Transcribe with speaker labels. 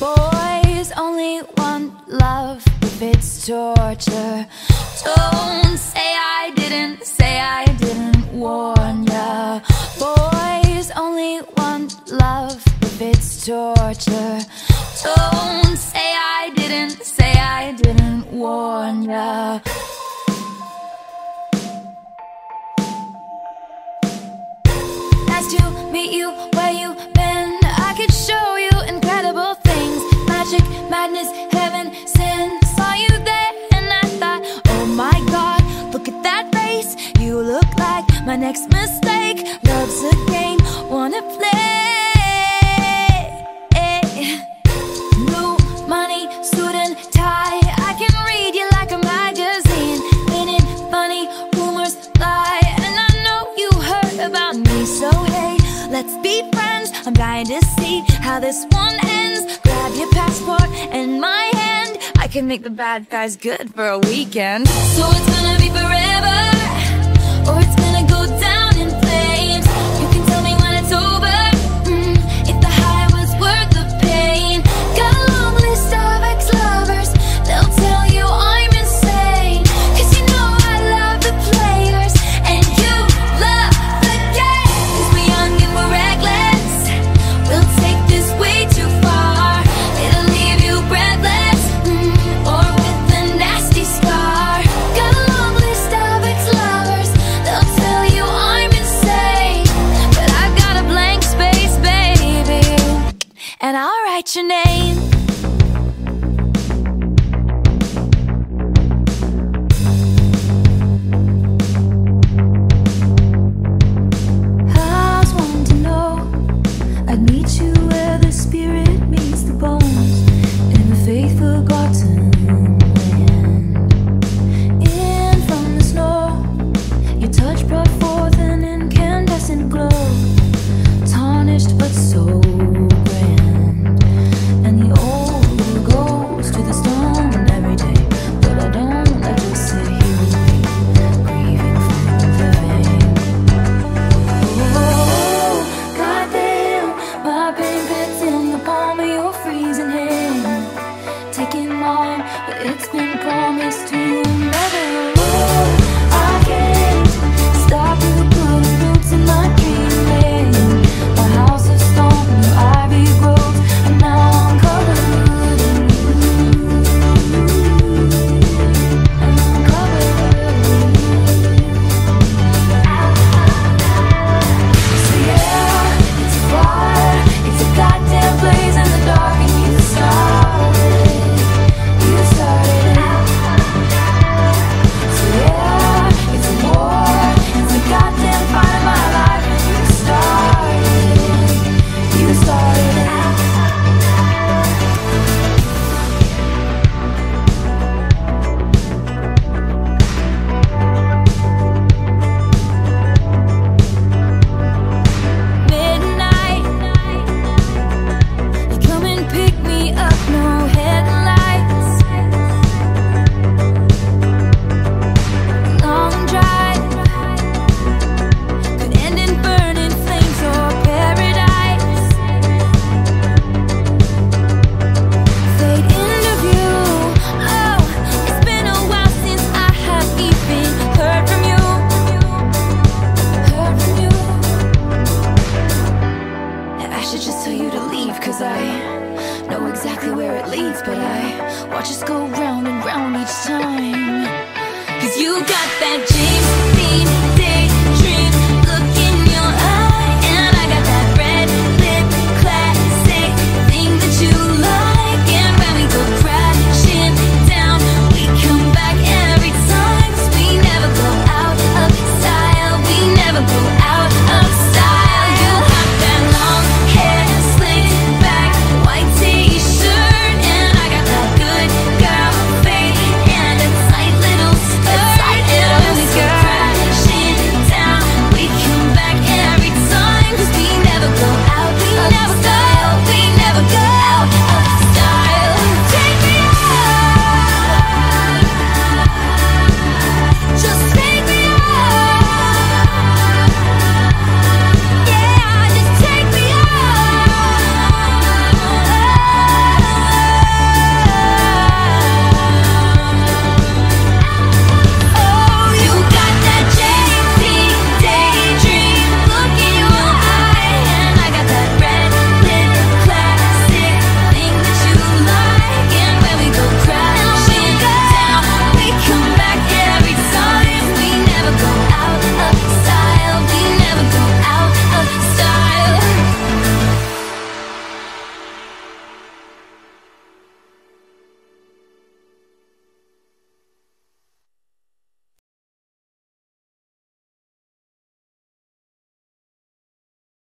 Speaker 1: Boys only want love if it's torture. Don't say I didn't, say I didn't warn ya. Boys only want love if it's torture. Don't say I didn't, say I didn't warn ya. Nice to meet you where you been. I could show you madness, heaven, sin. Saw you there and I thought, oh my god, look at that face. You look like my next mistake. Love's a game, wanna play. New money, and tie. I can read you like a magazine. It funny? Rumors lie, and I know you heard about me. So hey, let's be friends. I'm dying to see how this one ends. Your passport and my hand. I can make the bad guys good for a weekend. So it's gonna be forever, and I'll write your name. it's been know exactly where it leads, but I watch us go round and round each time. Cause you got that James Dean thing.